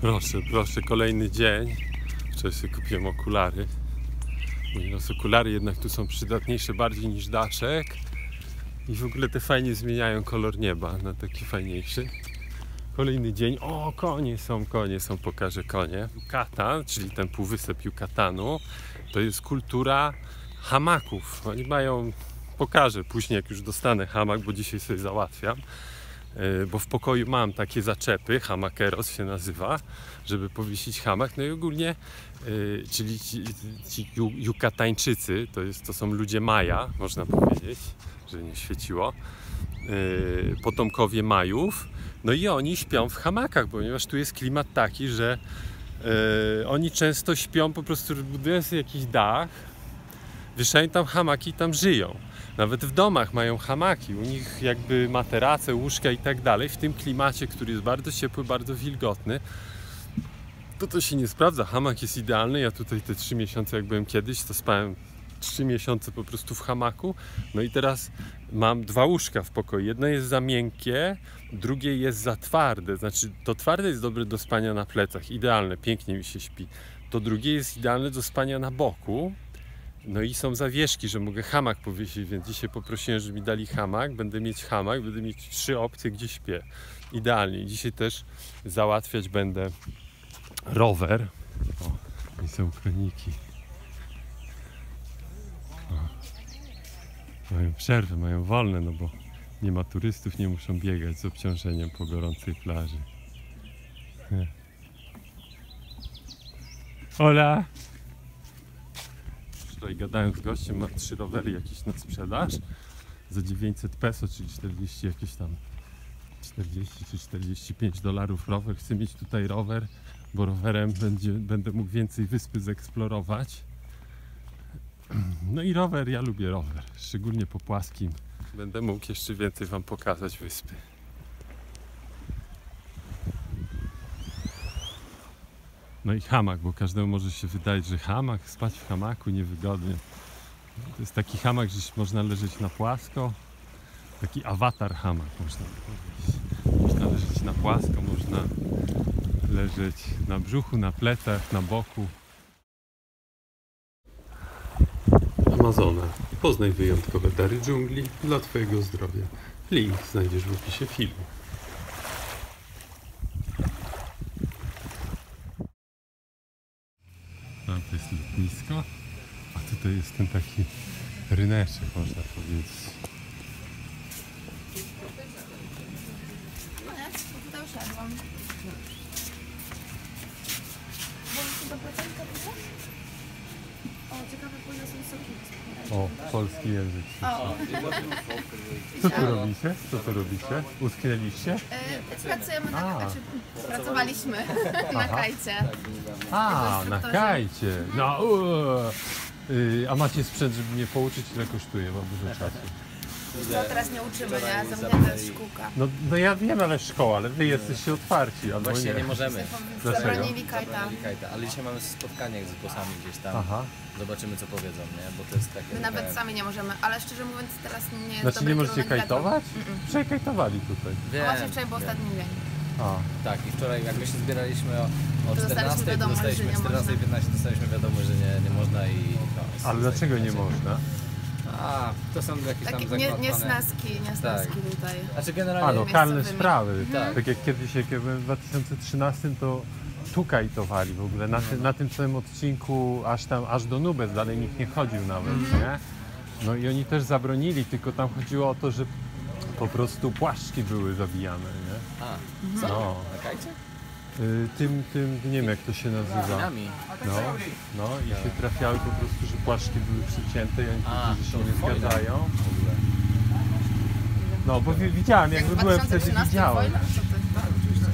Proszę, proszę, kolejny dzień. Wczoraj sobie kupiłem okulary. Mówię, No, okulary jednak tu są przydatniejsze bardziej niż daszek. I w ogóle te fajnie zmieniają kolor nieba na taki fajniejszy. Kolejny dzień. O, konie są, konie są, pokażę konie. Yucatan, czyli ten półwysep Yucatanu, to jest kultura hamaków. Oni mają, pokażę później, jak już dostanę hamak, bo dzisiaj sobie załatwiam. E, Bo w pokoju mam takie zaczepy, hamakeros się nazywa, żeby powiesić hamak. No i ogólnie, e, czyli ci, ci Ju- Jukatańczycy, to, jest, to są ludzie Maja, można powiedzieć, że nie świeciło, e, potomkowie Majów. No i oni śpią w hamakach, ponieważ tu jest klimat taki, że oni często śpią, po prostu budują jakiś dach, wieszają tam hamaki i tam żyją. Nawet w domach mają hamaki, u nich jakby materace, łóżka i tak dalej. W tym klimacie, który jest bardzo ciepły, bardzo wilgotny, to to się nie sprawdza. Hamak jest idealny. Ja tutaj te trzy miesiące, jak byłem kiedyś, to spałem trzy miesiące po prostu w hamaku. No i teraz mam dwa łóżka w pokoju. Jedno jest za miękkie, drugie jest za twarde. Znaczy, to twarde jest dobre do spania na plecach, idealne, pięknie mi się śpi. To drugie jest idealne do spania na boku. No i są zawieszki, że mogę hamak powiesić, więc dzisiaj poprosiłem, żeby mi dali hamak. Będę mieć hamak, będę mieć trzy opcje, gdzie śpię. Idealnie. Dzisiaj też załatwiać będę rower. O, i są koniki. O, mają przerwę, mają wolne, no bo nie ma turystów, nie muszą biegać z obciążeniem po gorącej plaży. Nie. Wczoraj gadałem z gościem, ma trzy rowery jakieś na sprzedaż za 900 peso, czyli 40 jakieś tam 40 czy 45 dolarów rower. Chcę mieć tutaj rower, bo rowerem będzie, będę mógł więcej wyspy zeksplorować. No i rower, ja lubię rower, szczególnie po płaskim. Będę mógł jeszcze więcej Wam pokazać wyspy. No i hamak, bo każdemu może się wydać, że hamak, spać w hamaku niewygodnie. To jest taki hamak, że można leżeć na płasko. Taki awatar hamak można powiedzieć. Można leżeć na płasko, można leżeć na brzuchu, na plecach, na boku. Amazona. Poznaj wyjątkowe dary dżungli dla Twojego zdrowia. Link znajdziesz w opisie filmu. Tam to jest lotnisko, a tutaj jest ten taki ryneczek, można powiedzieć. No tutaj usiadłam. Bo piosenka była? O, ciekawe, są soki. O, polski język. O, Co tu robicie? Co tu robicie? Utknęliście? y, pracujemy na, A. znaczy, pracowaliśmy na kajcie. A, na kajcie. No, uuu. Y, a macie sprzęt, żeby mnie pouczyć, ile kosztuje? Mam dużo czasu. No teraz nie uczymy, nie? Zamknięta jest szkółka. No, no ja wiem, ale szkoła, ale wy jesteście otwarci, albo Właśnie nie. nie możemy. Dlaczego? Zabronili kajta. Kajta, ale dzisiaj mamy spotkanie z bossami gdzieś tam. Aha. Zobaczymy co powiedzą, nie? Bo to jest takie. My nawet sami nie możemy, ale szczerze mówiąc teraz nie jest Znaczy nie możecie kajtować? Wczoraj kajtowali tutaj. Wiem, Właśnie wczoraj był ostatni dzień. A, Tak, i wczoraj jak my się zbieraliśmy o, o To dostaliśmy 14, to wiadomość, że dostaliśmy nie 14 15 dostaliśmy wiadomość, że nie, nie można i no, ale dlaczego nie można? A, to są jakieś tam Takie nie, nie zakładane- snaski, nie snaski tutaj. Znaczy A, generalnie lokalne miejscowymi. sprawy. Tak. Tak jak kiedyś, jak ja byłem w 2013, to tu kajtowali w ogóle. Na, ty, na tym całym odcinku, aż tam, aż do Nubes, dalej nikt nie chodził nawet, Mhm. nie? No i oni też zabronili, tylko tam chodziło o to, że po prostu płaszczki były zabijane, nie? A, Mhm. No. na kajcie? Y, tym, tym, nie wiem jak to się nazywa. No, no i się trafiały po prostu, że płaszczki były przycięte i oni A, że się nie zgadzają. No, bo wi- widziałem, Jak byłem wtedy 2013 widziałem. wojna? Co ty? Tak, oczywiście.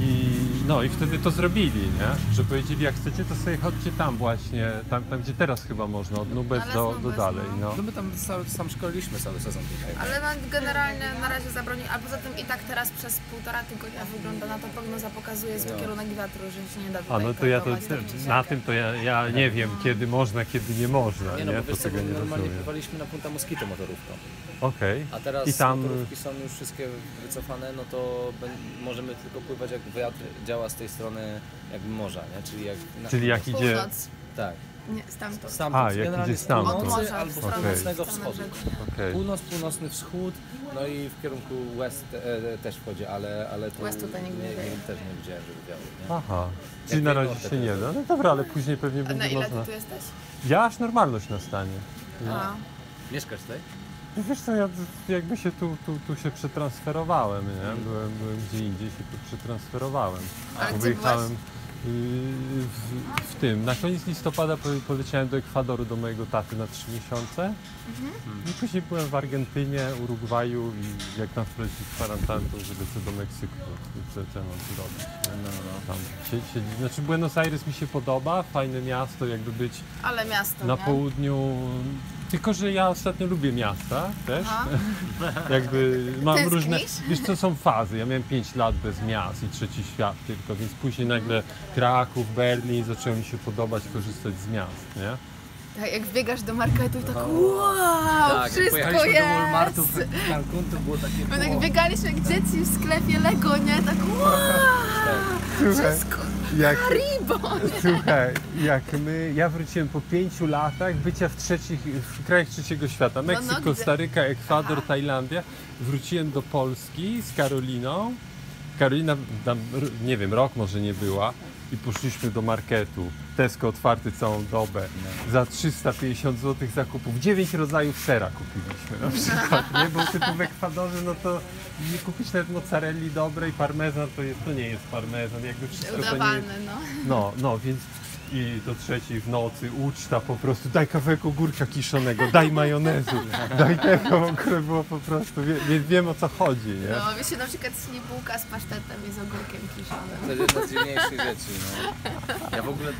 I, no i wtedy to zrobili, nie? Że powiedzieli, jak chcecie, to sobie chodźcie tam właśnie, tam, tam gdzie teraz chyba można, od Nubes Ale z do, do Nubes, dalej, no. No my tam cały, sam szkoliliśmy cały sezon tutaj. Ale no, generalnie na razie zabroni, a poza tym i tak teraz przez półtora tygodnia wygląda na to, prognoza pokazuje zły No. kierunek wiatru, że się nie da A tutaj no to ja to, tak czy siak. na tym to ja, ja nie wiem, kiedy można, kiedy nie można, Nie nie? no, bo To wiesz co, tego bo nie normalnie rozumiem. pływaliśmy na Punta Mosquito motorówką. Okej. A teraz I tam- motorówki są już wszystkie wycofane, no to ben- możemy tylko pływać jak wiatr działa z tej strony jakby morza, nie? Czyli jak... Na, Czyli jak idzie... Północ. Tak. Nie, stamtąd. Stamtąd, A, jak generalnie idzie stamtąd. Od północy morza, albo stronę- północnego wschodu. Okej. Północ, północny wschód, no i w kierunku west e, też wchodzi, ale, ale tu West tutaj nigdy nie nie, też nie widziałem, żeby wiało. Nie? Aha. Czyli Jak na tej razie się nie da. No dobra, ale później pewnie A na będzie ile można. ty tu jesteś? Ja aż normalność nastanie. A, Mieszkasz tutaj? No Wiesz co, ja jakby się tu, tu, tu się przetransferowałem, nie? Byłem, byłem gdzie indziej, się tu przetransferowałem. A Bo Wyjechałem w, w tym, na koniec listopada po- poleciałem do Ekwadoru do mojego taty na trzy miesiące. I później byłem w Argentynie, Urugwaju i jak tam wprowadzić kwarantannę, to już lecę do Meksyku. Co, ja mam tu robić? No, no. Tam sie- siedzi. Znaczy Buenos Aires mi się podoba, fajne miasto, jakby być ale miasto, na nie? południu. Tylko, że ja ostatnio lubię miasta też. Jakby mam Tęsknisz? różne. Wiesz co są fazy. Ja miałem 5 lat bez miast i trzeci świat tylko, więc później nagle Kraków, Berlin zaczęło mi się podobać korzystać z miast, nie? Tak, jak biegasz do marketu, tak wow, Tak, wszystko jest! do Walmartu w Cancun, to było takie... My tak biegaliśmy jak dzieci w sklepie Lego, nie? Tak wow, wszystko, jak, Haribo! słuchaj, jak my, ja wróciłem po 5 latach bycia w, trzecich, w krajach trzeciego świata, no, Meksyk, gdzie? Kostaryka, Ekwador, Tajlandia, wróciłem do Polski z Karoliną, Karolina tam, nie wiem, rok może nie była i poszliśmy do marketu, Tesco otwarty całą dobę, za 350 zł zakupów, 9 rodzajów sera kupiliśmy na przykład, nie? Bo typu w Ekwadorze, no to nie kupić nawet mozzarelli dobrej, parmezan to, jest, to nie jest parmezan, jakby wszystko to nie jest no. no, no, więc i do trzeciej w nocy uczta po prostu, daj kawałek ogórka kiszonego, daj majonezu, daj tego, które było po prostu, wie, wie, wiem o co chodzi, nie? No, się na przykład śni bułka z pasztetem i z ogórkiem kiszonym. To jest jedna z dziwniejszych rzeczy, no. Ja w ogóle...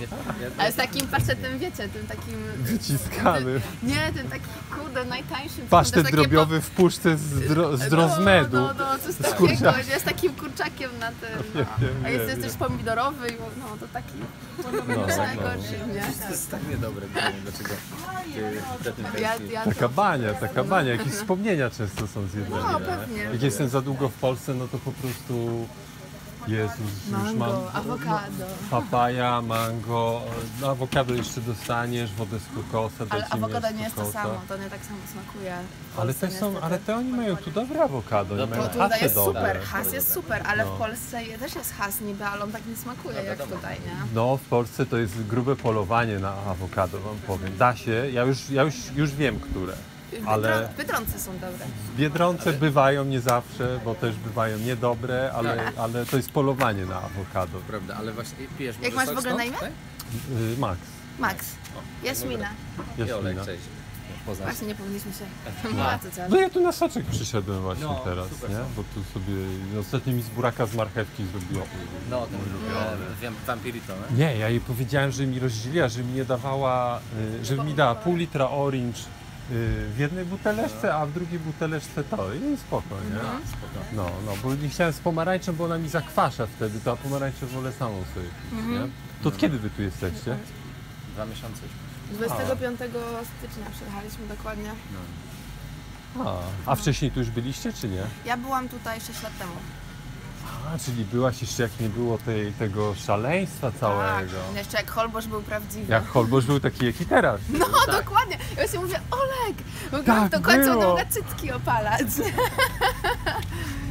Nie, ja, Ale z takim pasztetem, wiecie, tym takim... Wyciskany. Nie, ten taki, kurde, najtańszy. to Pasztet drobiowy w puszce z, dro, z No, rozmedu. No, no, coś Z takiego, nie? Z takim kurczakiem na tym. No. A jest, też pomidorowy i no to taki No, no, no. najgorszy, nie? to jest tak niedobre, nie wiem dlaczego ty, Ja, ja Taka bania, taka bania, jakieś wspomnienia często są z jedzenia. no nie? pewnie. Jak jestem za długo w Polsce, no to po prostu Jezus, już mam Mango, awokado. papaja, mango, no, awokado jeszcze dostaniesz, wodę z kokosa, Ale awokado nie jest to samo, to nie tak samo smakuje. Ale te są, ale te oni mają tu dobre awokado, oni Dobra. mają No tutaj jest dobre. super, has jest super, ale No. w Polsce też jest has niby, ale on tak nie smakuje jak wiadomo. tutaj, nie? No, w Polsce to jest grube polowanie na awokado, wam powiem. Da się, ja już, ja już, już wiem, które. Ale- Biedro- Biedronce są dobre. Biedronce bywają nie zawsze, bo też bywają niedobre, ale, Tak. ale to jest polowanie na awokado. Prawda, ale właśnie pijesz Jak masz w ogóle na imię? tak? Y, Max, Max, Jasmina. I Olek, Jasmina. cześć. Właśnie nie powinniśmy się... No. No ja tu na soczek przyszedłem właśnie No, teraz, super nie? są. Bo tu sobie, ostatnio mi z buraka z marchewki zrobiło. No, ten wiem, Vampirito, nie? Nie, ja jej powiedziałem, że mi rozdzieliła, że mi nie dawała, y, że mi dała pół litra orange w jednej buteleczce, a w drugiej buteleczce to. I spoko, nie? No, spoko. No, no, bo nie chciałem z pomarańczem, bo ona mi zakwasza wtedy, to a pomarańcze wolę samą sobie pić, nie? To od kiedy wy tu jesteście? Dwa miesiące. 25 stycznia przyjechaliśmy dokładnie. A, a wcześniej tu już byliście, czy nie? Ja byłam tutaj 6 lat temu. A, czyli byłaś jeszcze jak nie było tej, tego szaleństwa całego. Tak, jeszcze jak Holbosz był prawdziwy. Jak Holbosz był taki, jak i teraz. No dokładnie. Ja właśnie mówię, Olek! Bo Tak, do końca było. mogę cycki opalać.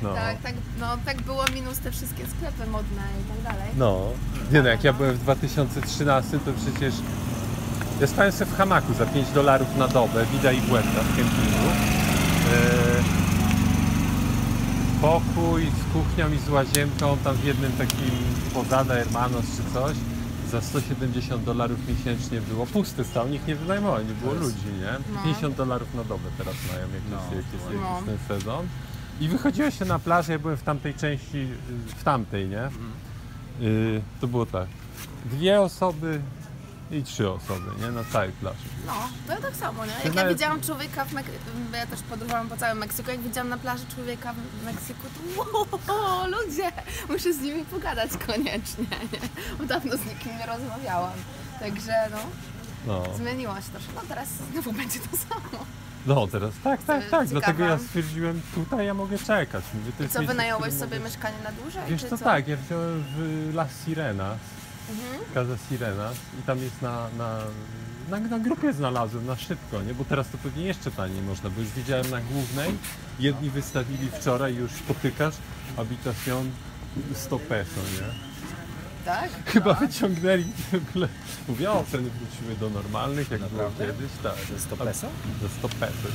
No. Tak, tak, no, tak było minus te wszystkie sklepy modne i tak dalej. No, nie no, jak ja byłem w 2013, to przecież ja spałem sobie w hamaku za 5 dolarów na dobę, Vida i Błęda w kempingu. E, pokój z kuchnią i z łazienką, tam w jednym takim Posada Hermanos czy coś, za 170 dolarów miesięcznie było. Pusty stał, nikt nie wynajmował, nie było ludzi, nie? No. 50 dolarów na dobę teraz mają, jak No, jest, jak jest, jak no. jest ten sezon. I wychodziło się na plażę, ja byłem w tamtej części, w tamtej, nie? Y, to było tak. Dwie osoby i trzy osoby, nie? Na całej plaży. No, to tak samo, nie? Jak ja nawet- widziałam człowieka w Meksyku, bo ja też podróżowałam po całym Meksyku, jak widziałam na plaży człowieka w Meksyku, to wow, ludzie, muszę z nimi pogadać koniecznie, nie? Bo dawno z nikim nie rozmawiałam. Także no, No. zmieniło się troszkę. No teraz znowu będzie to samo. No teraz tak, tak, tak. ciekawa. Dlatego ja stwierdziłem, tutaj ja mogę czekać. Mówię, I co, wynająłeś sobie mogę- mieszkanie na dłużej? Wiesz co, co? tak, ja wziąłem w Las Sirenas, Mhm. Casa Sirenas i tam jest na, na, na, na grupie znalazłem, na szybko, nie? Bo teraz to pewnie jeszcze taniej można, bo już widziałem na głównej, jedni wystawili wczoraj, już spotykasz, habitación 100 peso, nie? Tak? Chyba wyciągnęli w ogóle, mówię, o, ceny wróciły do normalnych, jak było Naprawdę? kiedyś, tak. Ze 100 peso? Za 100 peso.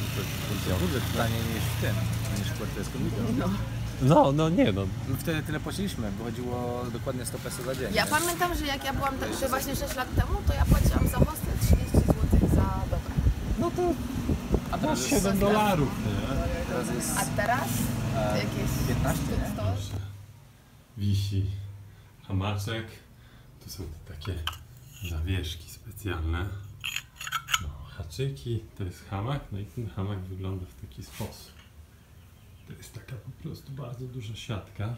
Ja w ogóle taniej niż w tym, niż w Puerto Escondido. No. No, no nie no, My wtedy tyle płaciliśmy, bo chodziło dokładnie 100 peso za dzień. Ja nie? pamiętam, że jak ja byłam te, te właśnie 6 lat temu, to ja płaciłam za hostel 30 zł za dobę. no to A teraz jest 7 dolarów, nie? Teraz jest A teraz? e, jakieś 15, nie? 100? Wisi hamaczek. Tu są te takie zawieszki specjalne. No, haczyki, to jest hamak, no i ten hamak wygląda w taki sposób. To jest taka po prostu bardzo duża siatka.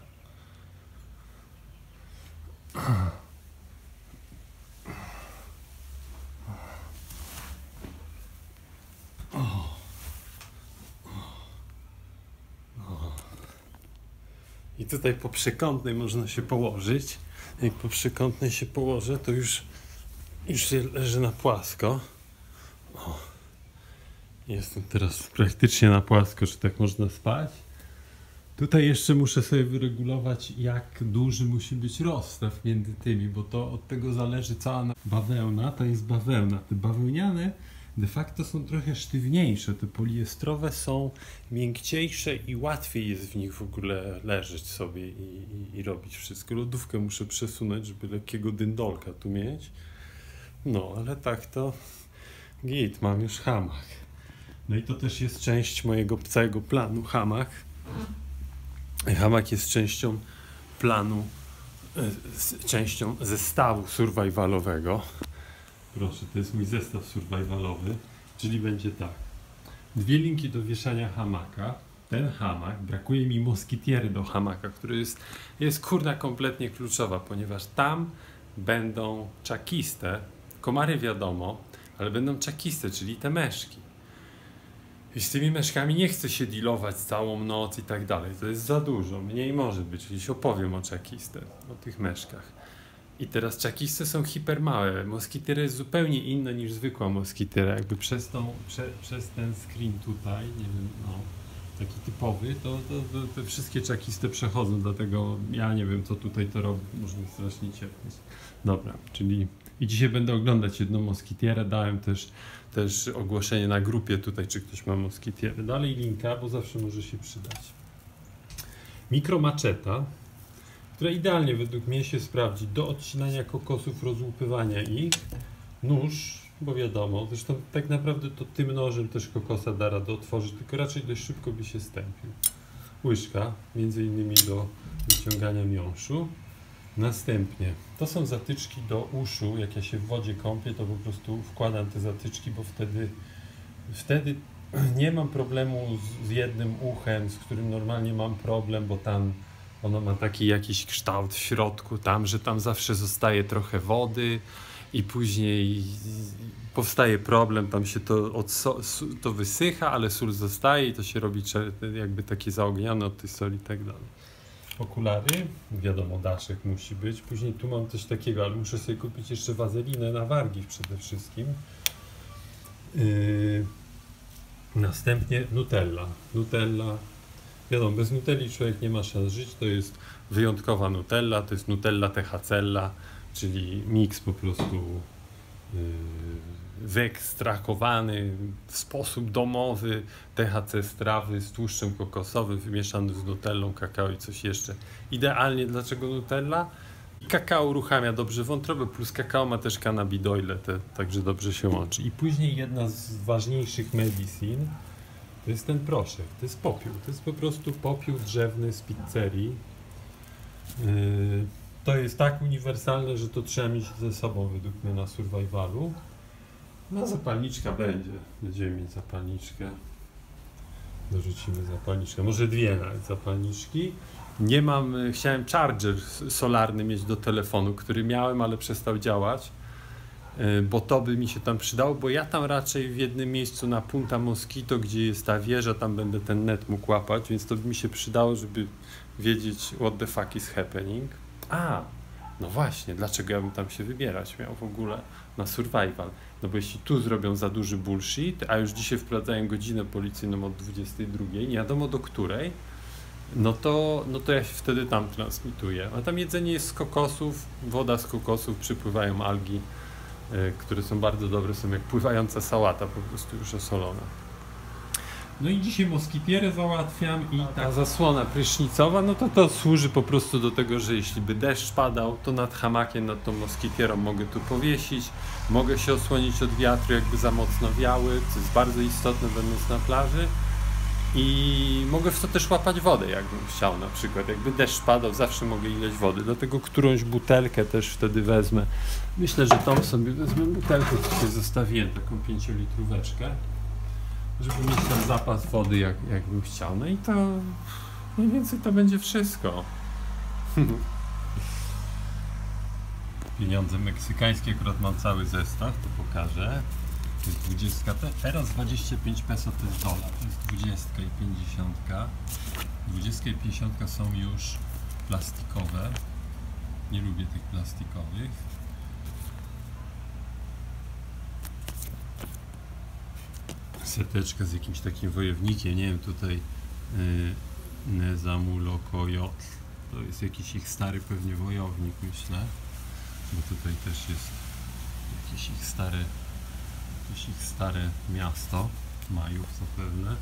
I tutaj po przekątnej można się położyć. Jak po przekątnej się położę, to już, już leży na płasko. Jestem teraz praktycznie na płasko, że tak można spać. Tutaj jeszcze muszę sobie wyregulować, jak duży musi być rozstaw między tymi, bo to od tego zależy cała na- bawełna. To jest bawełna. Te bawełniane de facto są trochę sztywniejsze. Te poliestrowe są miękciejsze i łatwiej jest w nich w ogóle leżeć sobie i, i, i robić wszystko. Lodówkę muszę przesunąć, żeby lekkiego dyndolka tu mieć. No, ale tak to git, mam już hamak. No i to też jest część mojego całego planu, hamak. Hamak jest częścią planu, e, częścią zestawu survivalowego. Proszę, to jest mój zestaw survivalowy, czyli będzie tak. Dwie linki do wieszania hamaka. Ten hamak, brakuje mi moskitiery do hamaka, który jest, jest kurna kompletnie kluczowa, ponieważ tam będą czakiste, komary wiadomo, ale będą czakiste, czyli te meszki. I z tymi meszkami nie chcę się dealować całą noc i tak dalej. To jest za dużo. Mniej może być. Kiedyś opowiem o czakiste, o tych meszkach. I teraz czakiste są hipermałe. Moskityra jest zupełnie inna niż zwykła moskityra. Jakby przez, tą, prze, przez ten screen tutaj, nie wiem, no, taki typowy, to, to, to te wszystkie czakiste przechodzą, dlatego ja nie wiem, co tutaj to robi. Można strasznie ciepnąć. Dobra, czyli i dzisiaj będę oglądać jedną moskitierę. Dałem też, też ogłoszenie na grupie tutaj, czy ktoś ma moskitierę. Dalej linka, bo zawsze może się przydać. Mikromaczeta, która idealnie według mnie się sprawdzi do odcinania kokosów, rozłupywania ich. Nóż, bo wiadomo, zresztą tak naprawdę to tym nożem też kokosa da radę otworzyć, tylko raczej dość szybko by się stępił. Łyżka, między innymi do wyciągania miąższu. Następnie, to są zatyczki do uszu. Jak ja się w wodzie kąpię, to po prostu wkładam te zatyczki, bo wtedy, wtedy nie mam problemu z, z jednym uchem, z którym normalnie mam problem, bo tam ono ma taki jakiś kształt w środku, tam, że tam zawsze zostaje trochę wody i później powstaje problem, tam się to, to wysycha, ale sól zostaje i to się robi jakby takie zaognione od tej soli i tak dalej. Okulary, wiadomo, daszek musi być. Później tu mam coś takiego, ale muszę sobie kupić jeszcze wazelinę na wargi przede wszystkim. Yy, następnie Nutella. Nutella, wiadomo, bez Nutelli człowiek nie ma szans żyć. To jest wyjątkowa Nutella, to jest Nutella Tehacella, czyli miks po prostu yy, wyekstrakowany w sposób domowy THC z trawy z tłuszczem kokosowym wymieszany z nutellą, kakao i coś jeszcze. Idealnie dlaczego Nutella? Kakao uruchamia dobrze wątrobę, plus kakao ma też cannabidoile, te, także dobrze się łączy. I później jedna z ważniejszych medicin to jest ten proszek, to jest popiół. To jest po prostu popiół drzewny z pizzerii. Yy, to jest tak uniwersalne, że to trzeba mieć ze sobą według mnie na survivalu. No zapalniczka będzie. Będziemy mieć zapalniczkę. Dorzucimy zapalniczkę. Może dwie nawet zapalniczki. Nie mam, chciałem charger solarny mieć do telefonu, który miałem, ale przestał działać. y, bo to by mi się tam przydało, bo ja tam raczej w jednym miejscu na Punta Mosquito, gdzie jest ta wieża, tam będę ten net mógł łapać, więc to by mi się przydało, żeby wiedzieć what the fuck is happening. A, no właśnie, dlaczego ja bym tam się wybierać miał w ogóle na survival? No bo jeśli tu zrobią za duży bullshit, a już dzisiaj wprowadzają godzinę policyjną od 22, nie wiadomo do której, no to, no to ja się wtedy tam transmituję. A tam jedzenie jest z kokosów, woda z kokosów, przypływają algi, y, które są bardzo dobre, są jak pływająca sałata, po prostu już osolona. No i dzisiaj moskitierę załatwiam i ta zasłona prysznicowa, no to to służy po prostu do tego, że jeśli by deszcz padał, to nad hamakiem, nad tą moskitierą mogę tu powiesić, mogę się osłonić od wiatru, jakby za mocno wiały, co jest bardzo istotne będąc na plaży. I mogę w to też łapać wodę, jakbym chciał na przykład. Jakby deszcz padał, zawsze mogę ileś wody. Dlatego którąś butelkę też wtedy wezmę. Myślę, że tą sobie wezmę butelkę, tutaj zostawiłem taką pięciolitróweczkę, żeby mieć tam zapas wody, jak, jakbym chciał. No i to mniej więcej to będzie wszystko. Pieniądze meksykańskie, akurat mam cały zestaw, to pokażę. To jest 20, te- teraz 25 peso to jest dolar, to jest 20 i 50. 20 i 50 są już plastikowe. Nie lubię tych plastikowych. Seteczka z jakimś takim wojownikiem, nie wiem, tutaj yy, Nezamulokojot. To jest jakiś ich stary pewnie wojownik, myślę. Bo tutaj też jest jakieś ich stare jakieś ich stare miasto, Majów zapewne.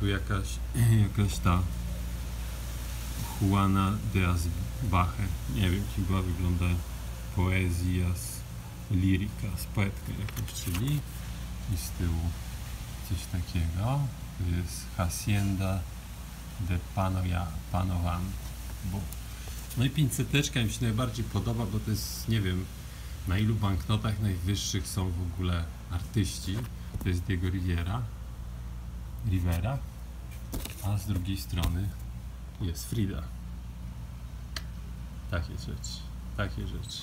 Tu jakaś, jakaś ta Juana de Asbache, nie wiem, ci była wygląda poezja z liryka, z poetka jakąś, czyli i z tyłu coś takiego. Tu jest Hacienda de Panoja, Panowan. No i 500 mi się najbardziej podoba, bo to jest, nie wiem, na ilu banknotach najwyższych są w ogóle artyści. To jest Diego Riviera. Rivera. A z drugiej strony jest Frida. Takie rzeczy. Takie rzeczy.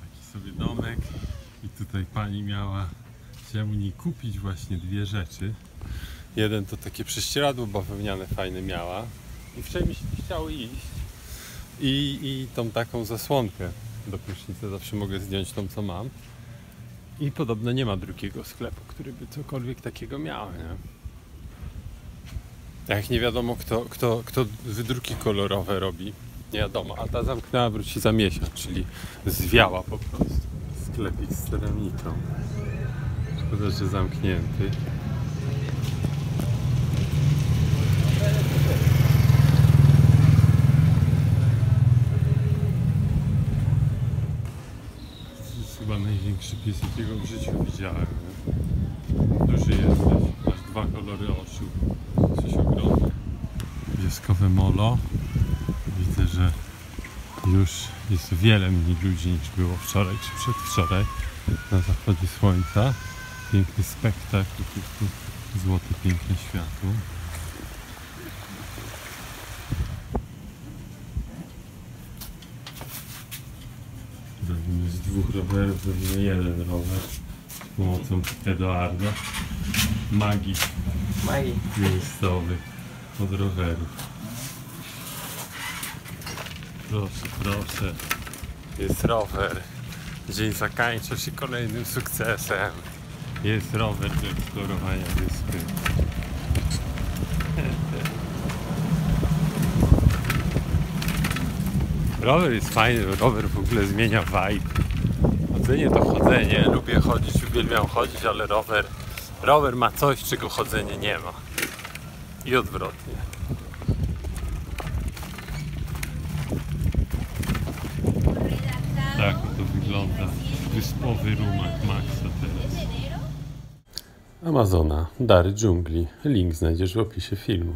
Taki sobie domek. I tutaj pani miała chciałem u niej kupić właśnie dwie rzeczy. Jeden to takie prześcieradło bawełniane fajne miała. I wczoraj mi się chciało iść. I, I tą taką zasłonkę do prysznica zawsze mogę zdjąć tą co mam. I podobno nie ma drugiego sklepu, który by cokolwiek takiego miał, nie? Jak nie wiadomo kto, kto, kto wydruki kolorowe robi, nie wiadomo, a ta zamknęła wróci za miesiąc, czyli zwiała po prostu. Sklepik z ceramiką. Szkoda, zamknięty. To jest chyba największy pies, jakiego w życiu widziałem. Duży jesteś, masz dwa kolory oczu. Coś ogromne. Pieskowe molo. Widzę, że już jest wiele mniej ludzi niż było wczoraj czy przedwczoraj na zachodzie słońca. Piękny spektakl, złote piękne światło. Robimy z dwóch rowerów, robimy jeden rower z pomocą Eduarda, magii Magii. miejscowych od rowerów. Proszę, proszę. Jest rower. Dzień zakańcza się kolejnym sukcesem. Jest rower do eksplorowania wyspy. Rower jest fajny, rower w ogóle zmienia vibe. Chodzenie to chodzenie, lubię chodzić, uwielbiam chodzić, ale rower, rower ma coś, czego chodzenie nie ma. I odwrotnie. Tak to wygląda. Wyspowy rumak teraz. Amazona, dary dżungli. Link znajdziesz w opisie filmu.